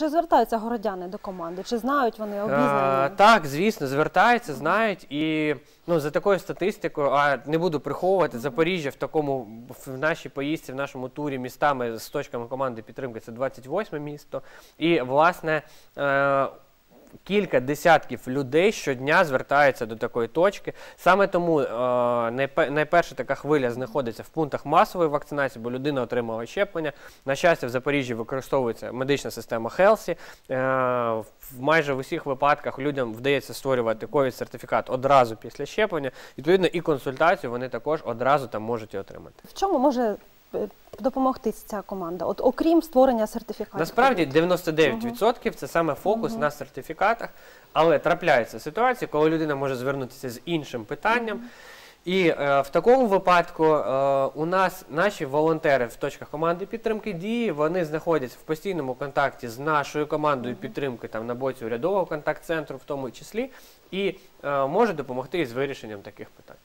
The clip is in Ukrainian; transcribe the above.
чи звертаються городяни до команди? Чи знають вони обізнані? Е, так, звісно, звертаються, знають. І ну, за такою статистикою, а не буду приховувати, Запоріжжя в такому в нашій поїздці, в нашому турі містами з точками команди підтримки це 28 місто. І, власне, е, кілька десятків людей щодня звертаються до такої точки. Саме тому е, найперша така хвиля знаходиться в пунктах масової вакцинації, бо людина отримала щеплення. На щастя, в Запоріжжі використовується медична система Хелсі. Е, в майже в усіх випадках людям вдається створювати ковід сертифікат одразу після щеплення. Відповідно, і консультацію вони також одразу там можуть отримати. В чому може е, допомогти ця команда? От окрім створення сертифікатів. Насправді 99% це саме фокус на сертифікатах, але трапляються ситуації, коли людина може звернутися з іншим питанням. І е, в такому випадку е, у нас наші волонтери в точках команди підтримки дії вони знаходяться в постійному контакті з нашою командою підтримки там на боці урядового контакт-центру, в тому числі, і е, можуть допомогти із вирішенням таких питань.